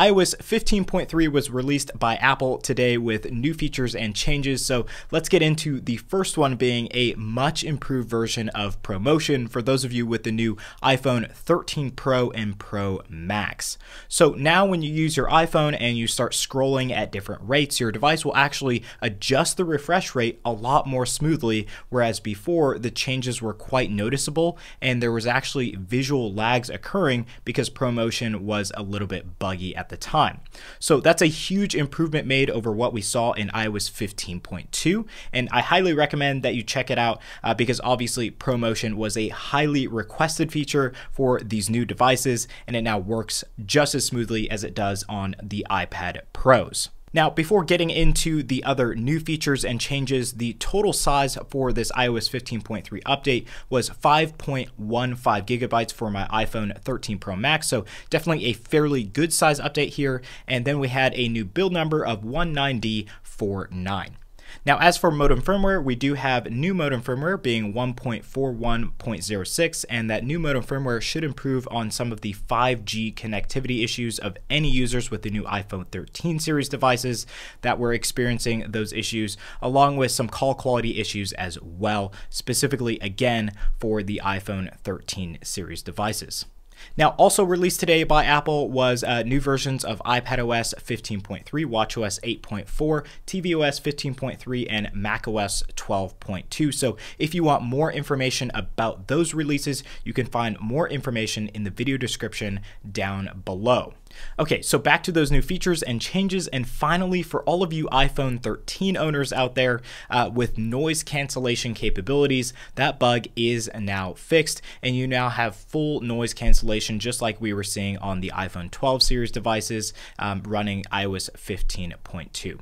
iOS 15.3 was released by Apple today with new features and changes. So let's get into the first one being a much improved version of ProMotion for those of you with the new iPhone 13 Pro and Pro Max. So now when you use your iPhone and you start scrolling at different rates, your device will actually adjust the refresh rate a lot more smoothly, whereas before the changes were quite noticeable and there was actually visual lags occurring because ProMotion was a little bit buggy at the time. So that's a huge improvement made over what we saw in iOS 15.2. And I highly recommend that you check it out uh, because obviously ProMotion was a highly requested feature for these new devices and it now works just as smoothly as it does on the iPad Pros. Now, before getting into the other new features and changes, the total size for this iOS 15.3 update was 5.15 gigabytes for my iPhone 13 Pro Max, so definitely a fairly good size update here. And then we had a new build number of 19D49. Now, as for modem firmware, we do have new modem firmware being 1.41.06, and that new modem firmware should improve on some of the 5G connectivity issues of any users with the new iPhone 13 series devices that were experiencing those issues, along with some call quality issues as well, specifically again for the iPhone 13 series devices. Now, also released today by Apple was uh, new versions of iPadOS 15.3, WatchOS 8.4, tvOS 15.3, and macOS 12.2. So, if you want more information about those releases, you can find more information in the video description down below. Okay, so back to those new features and changes. And finally, for all of you iPhone 13 owners out there uh, with noise cancellation capabilities, that bug is now fixed and you now have full noise cancellation just like we were seeing on the iPhone 12 series devices um, running iOS 15.2.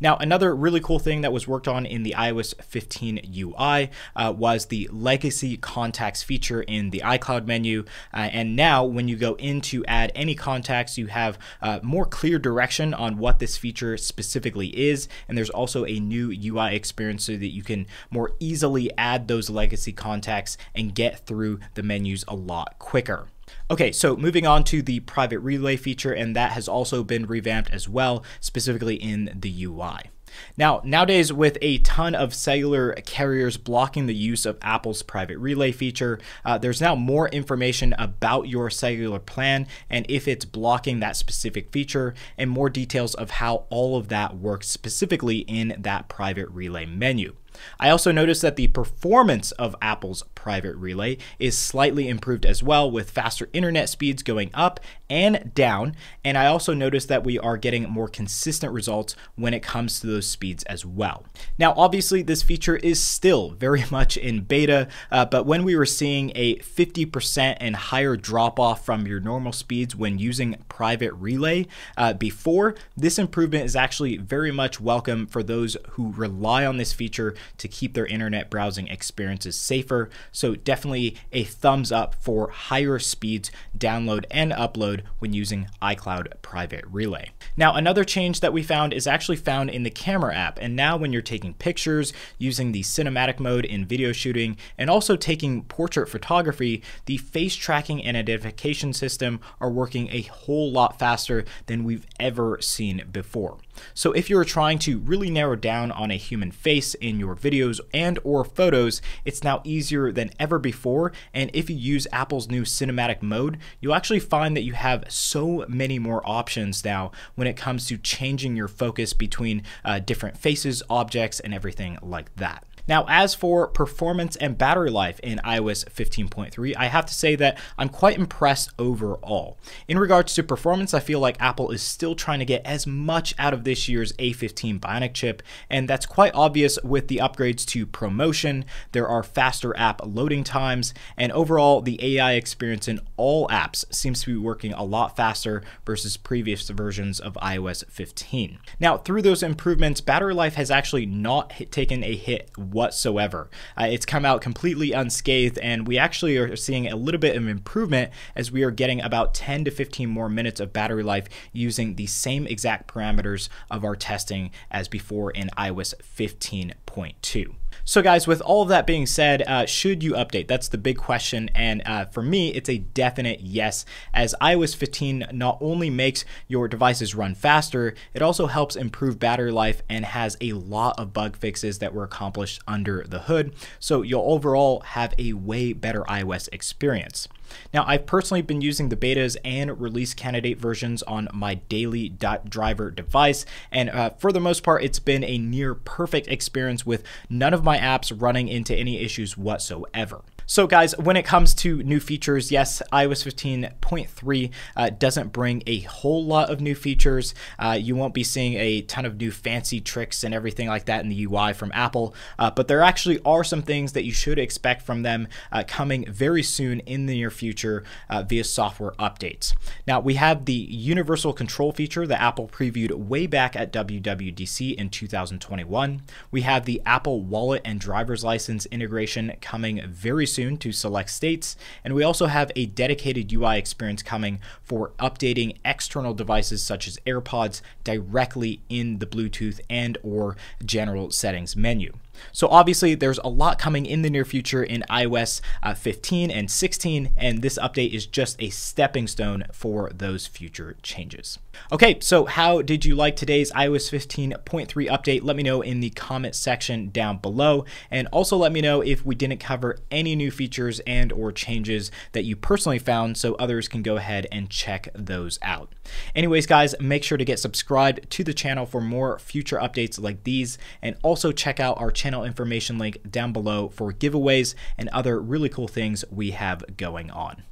Now, another really cool thing that was worked on in the iOS 15 UI uh, was the legacy contacts feature in the iCloud menu. Uh, and now, when you go in to add any contacts, you have uh, more clear direction on what this feature specifically is. And there's also a new UI experience so that you can more easily add those legacy contacts and get through the menus a lot quicker. Okay, so moving on to the private relay feature, and that has also been revamped as well, specifically in the UI. Now, nowadays, with a ton of cellular carriers blocking the use of Apple's private relay feature, uh, there's now more information about your cellular plan and if it's blocking that specific feature, and more details of how all of that works specifically in that private relay menu. I also noticed that the performance of Apple's private relay is slightly improved as well, with faster internet speeds going up and down. And I also noticed that we are getting more consistent results when it comes to those speeds as well. Now, obviously, this feature is still very much in beta, uh, but when we were seeing a 50% and higher drop off from your normal speeds when using private relay uh, before, this improvement is actually very much welcome for those who rely on this feature to keep their internet browsing experiences safer. So definitely a thumbs up for higher speeds download and upload when using iCloud Private Relay. Now, another change that we found is actually found in the camera app. And now when you're taking pictures using the cinematic mode in video shooting and also taking portrait photography, the face tracking and identification system are working a whole lot faster than we've ever seen before. So if you're trying to really narrow down on a human face in your videos and or photos, it's now easier than ever before. And if you use Apple's new cinematic mode, you'll actually find that you have so many more options now when it comes to changing your focus between uh, different faces, objects, and everything like that. Now, as for performance and battery life in iOS 15.3, I have to say that I'm quite impressed overall. In regards to performance, I feel like Apple is still trying to get as much out of this year's A15 Bionic chip, and that's quite obvious with the upgrades to ProMotion. There are faster app loading times, and overall, the AI experience in all apps seems to be working a lot faster versus previous versions of iOS 15. Now, through those improvements, battery life has actually not taken a hit whatsoever. Uh, it's come out completely unscathed, and we actually are seeing a little bit of improvement as we are getting about 10 to 15 more minutes of battery life using the same exact parameters of our testing as before in iOS 15.2. So, guys, with all of that being said, uh, should you update? That's the big question. And uh, for me, it's a definite yes, as iOS 15 not only makes your devices run faster, it also helps improve battery life and has a lot of bug fixes that were accomplished under the hood. So, you'll overall have a way better iOS experience. Now, I've personally been using the betas and release candidate versions on my daily driver device, and uh, for the most part, it's been a near perfect experience with none of my apps running into any issues whatsoever. So guys, when it comes to new features, yes, iOS 15.3 uh, doesn't bring a whole lot of new features. Uh, you won't be seeing a ton of new fancy tricks and everything like that in the UI from Apple, uh, but there actually are some things that you should expect from them uh, coming very soon in the near future uh, via software updates. Now, we have the universal control feature that Apple previewed way back at WWDC in 2021. We have the Apple Wallet and driver's license integration coming very soon soon to select states, and we also have a dedicated UI experience coming for updating external devices such as AirPods directly in the Bluetooth and or general settings menu. So obviously there's a lot coming in the near future in iOS uh, 15 and 16, and this update is just a stepping stone for those future changes. Okay, so how did you like today's iOS 15.3 update? Let me know in the comment section down below, and also let me know if we didn't cover any new features and or changes that you personally found so others can go ahead and check those out. Anyways, guys, make sure to get subscribed to the channel for more future updates like these, and also check out our channel information link down below for giveaways and other really cool things we have going on.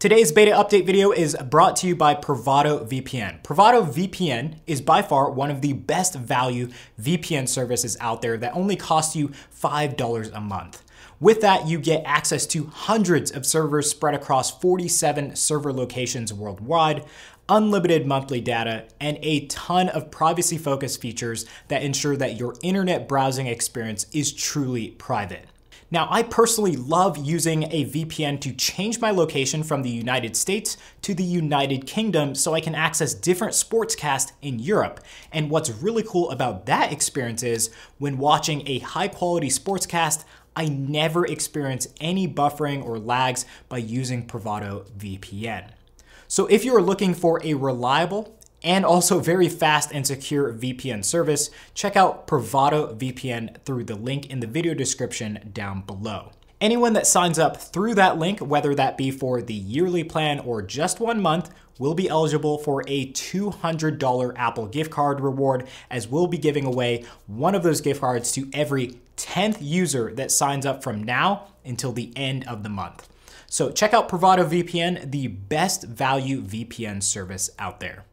Today's beta update video is brought to you by Privado VPN. Privado VPN is by far one of the best value VPN services out there that only costs you $5 a month. With that, you get access to hundreds of servers spread across 47 server locations worldwide, unlimited monthly data, and a ton of privacy focused features that ensure that your internet browsing experience is truly private. Now, I personally love using a VPN to change my location from the United States to the United Kingdom so I can access different sportscasts in Europe. And what's really cool about that experience is when watching a high quality sportscast, I never experience any buffering or lags by using Privado VPN. So if you're looking for a reliable and also very fast and secure VPN service, check out Privado VPN through the link in the video description down below. Anyone that signs up through that link, whether that be for the yearly plan or just one month, will be eligible for a $200 Apple gift card reward, as we'll be giving away one of those gift cards to every 10th user that signs up from now until the end of the month. So check out Privado VPN, the best value VPN service out there.